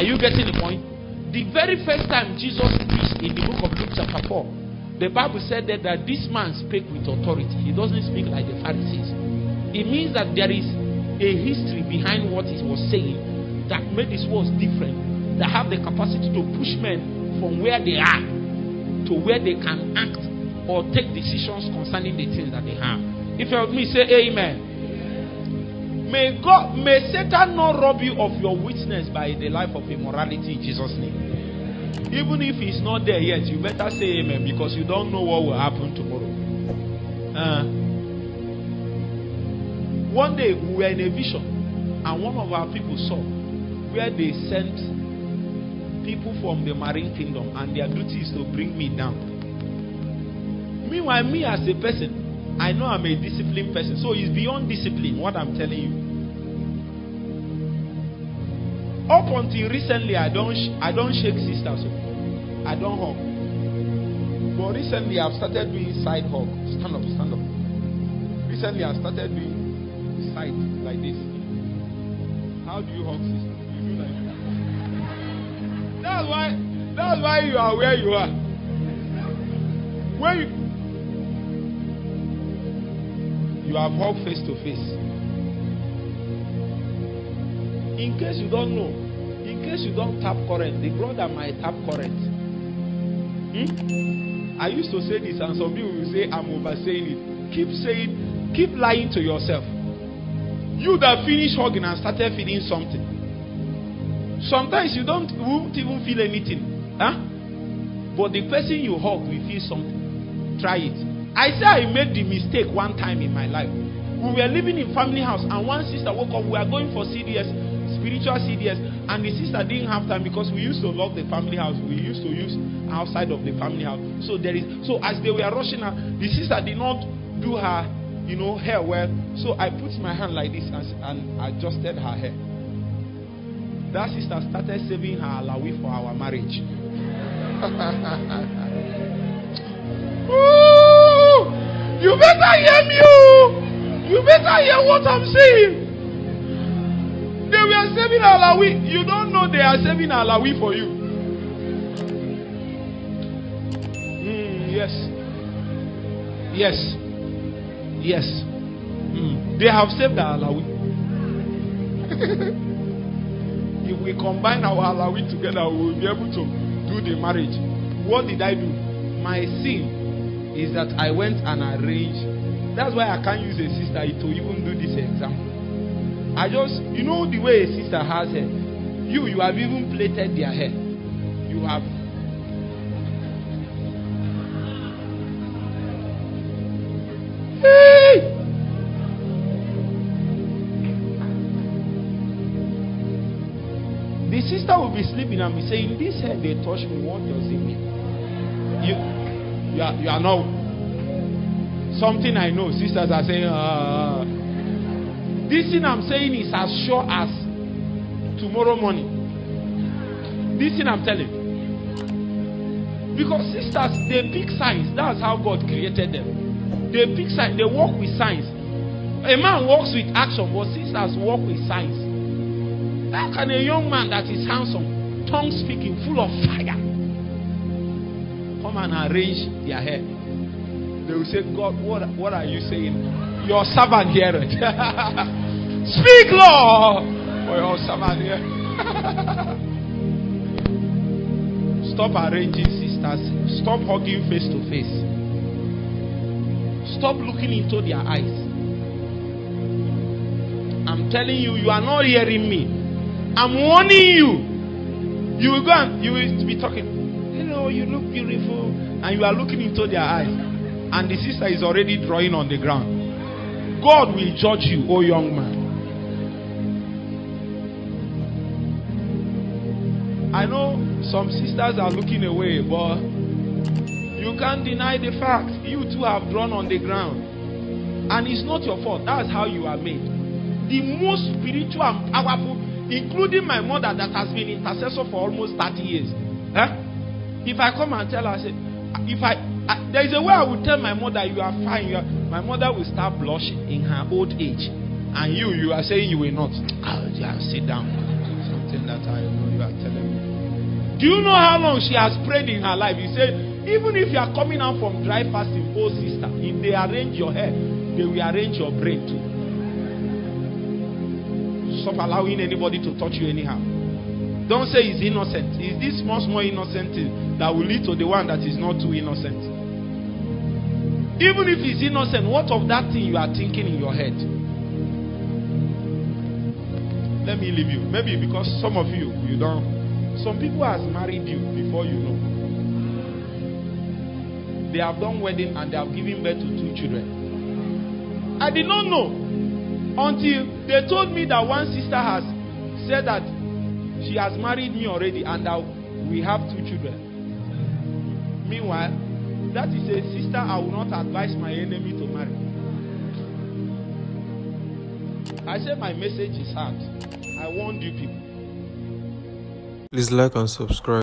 Are you getting the point? The very first time Jesus preached in the book of Luke, chapter 4, the Bible said that, that this man spake with authority. He doesn't speak like the Pharisees. It means that there is a history behind what he was saying that made his words different, that have the capacity to push men from where they are to where they can act or take decisions concerning the things that they have. If you're with me, say amen. May God, may Satan not rob you of your witness by the life of immorality in Jesus' name. Even if he's not there yet, you better say amen because you don't know what will happen tomorrow. Uh, one day we were in a vision, and one of our people saw where they sent people from the marine kingdom, and their duty is to bring me down. Meanwhile, me as a person, I know I'm a disciplined person, so it's beyond discipline what I'm telling you. Up until recently, I don't sh- I don't shake sisters, oh. I don't hug. But recently, I've started doing side hug. Stand up, stand up. Recently, I started doing side like this. How do you hug sisters? You do like this. That's why. That's why you are where you are. When you you have hugged face to face. In case you don't know, in case you don't tap current, the brother might tap current. Hmm? I used to say this, and some people will say I'm oversaying it. Keep saying, keep lying to yourself. You that finished hugging and started feeling something. Sometimes you don't won't even feel anything. Huh? But the person you hug will feel something. Try it. I say I made the mistake one time in my life. We were living in family house, and one sister woke up. We were going for CDS, spiritual CDS, and the sister didn't have time because we used to love the family house. We used to use outside of the family house. So there is so as they were rushing her, the sister did not do her, you know, hair well. So I put my hand like this and, and adjusted her hair. That sister started saving her alawi for our marriage. You better hear me, oh. You better hear what I'm saying. They were saving alawi. You don't know they are saving alawi for you. Mm, yes. Yes. Yes. Mm. They have saved alawi. if we combine our alawi together, we will be able to do the marriage. What did I do? My sin is that I went and arranged. That's why I can't use a sister to even do this example. I just, you know, the way a sister has hair. You, you have even plaited their hair. You have. Hey! The sister will be sleeping and be saying, This hair they touch me, what does it mean? You, you, are, you are not. Something I know. Sisters are saying, uh, This thing I'm saying is as sure as tomorrow morning. This thing I'm telling. Because sisters, they pick signs. That's how God created them. They pick signs. They walk with signs. A man walks with action, but sisters walk with signs. How can a young man that is handsome, tongue speaking, full of fire, come and arrange their hair? They will say, God, what, what are you saying? Your servant heareth. Speak, Lord, for your servant here. Stop arranging sisters. Stop hugging face to face. Stop looking into their eyes. I'm telling you, you are not hearing me. I'm warning you. You will go and you will be talking. Hello, you look beautiful. And you are looking into their eyes. And the sister is already drawing on the ground. God will judge you, oh young man. I know some sisters are looking away, but you can't deny the fact you too have drawn on the ground. And it's not your fault. That's how you are made. The most spiritual and powerful, including my mother that has been intercessor for almost 30 years. Huh? If I come and tell her, I say, if I, I there is a way I will tell my mother you are fine. You are, my mother will start blushing in her old age, and you, you are saying you will not. Ah, oh, yeah, sit down. Something that I know you are telling. me. Do you know how long she has prayed in her life? He said, even if you are coming out from dry fasting, oh sister, if they arrange your hair, they will arrange your brain too. Stop allowing anybody to touch you anyhow. Don't say he's innocent. Is this much more innocent thing that will lead to the one that is not too innocent? Even if he's innocent, what of that thing you are thinking in your head? Let me leave you. Maybe because some of you, you don't. Some people has married you before you know. They have done wedding and they have given birth to two children. I did not know until they told me that one sister has said that she has married me already and that we have two children. Meanwhile, that is a sister I will not advise my enemy to marry. I say my message is hard. I warned you people. Please like and subscribe.